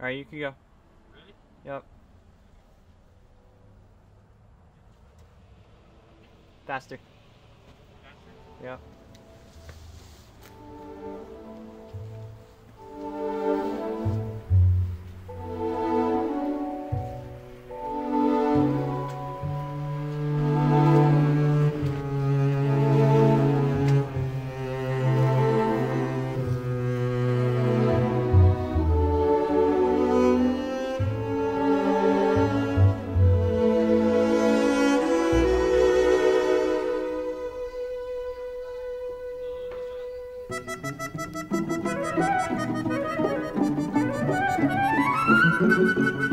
Alright, you can go. Yep. Faster. Faster? Yep. Thank you.